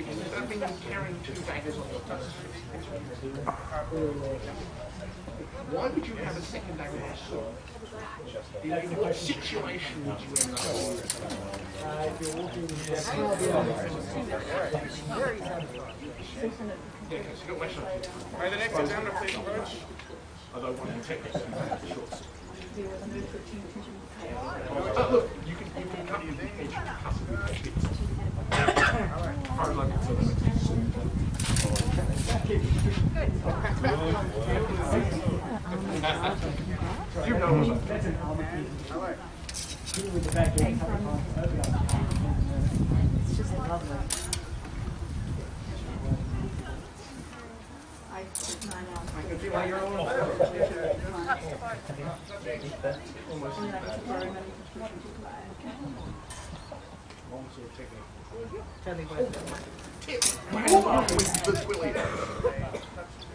Because means you're carrying two daggers on your person. Why would you have a second dagger on sword? In, what situation would you end up? Yeah, okay, so you've got West London. Right, the next examiner, please approach. I don't want to take this. Oh, look, you can, you can cut your edge, possibly cut it. As far as I can tell, You know. That's. Full arm. Only way to interest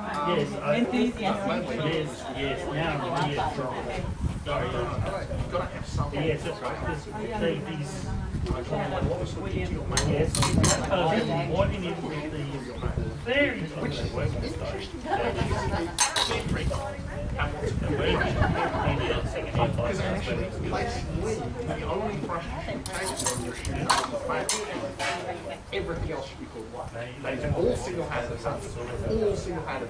yes. Yes, I, yes, yes, now, yes. Sorry, yes. You've got to have some. Yes, that's right. This, the, these, yes, uh, what in it with the very close working Because actually, placing Lee, the only frustrating case on your shooting Everything else should be called what? They all single-handed substance, all single-handed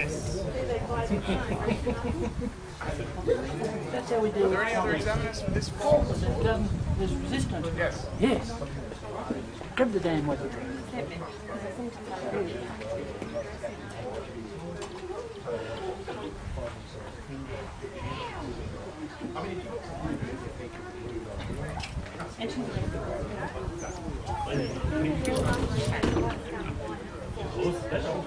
I had a good. That's how we do Are there any other it. examiners for this form? Oh, it doesn't, resistant. Yes. Yes. Grab the damn weapon. Oh,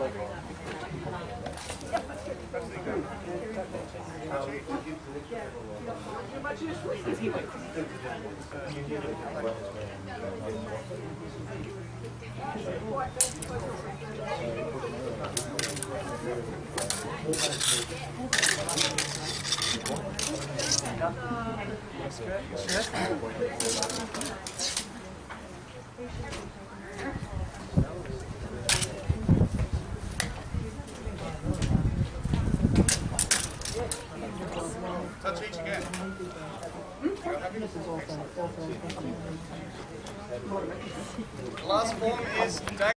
again. The Mm-hmm. last form is